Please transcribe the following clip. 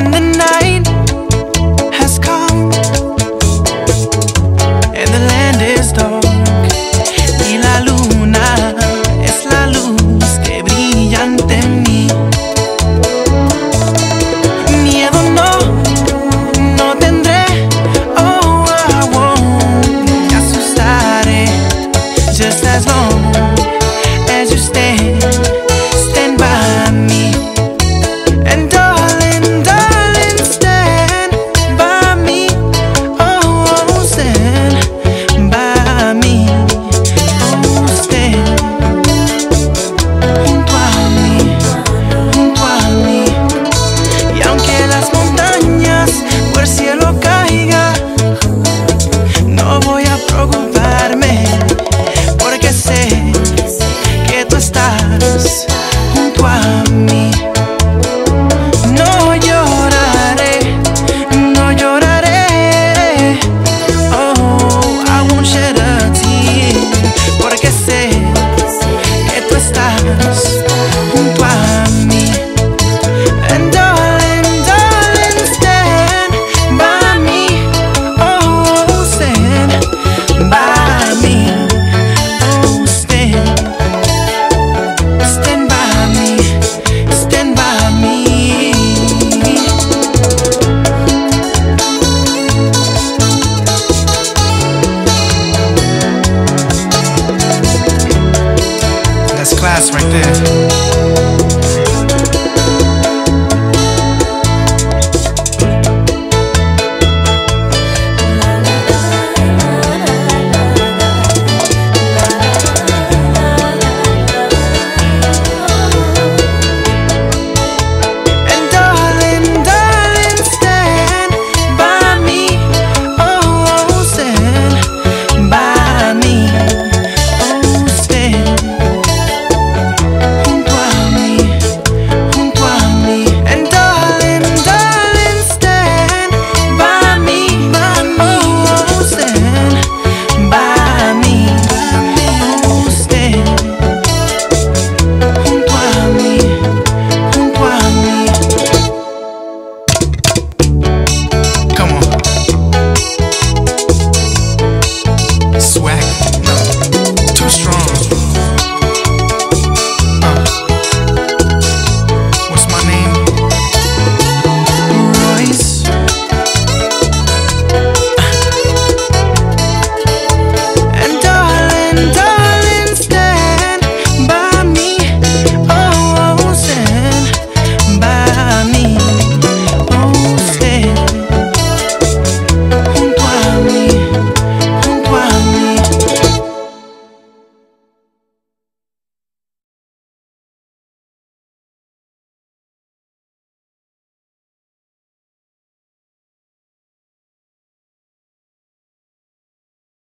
when the night That's right there.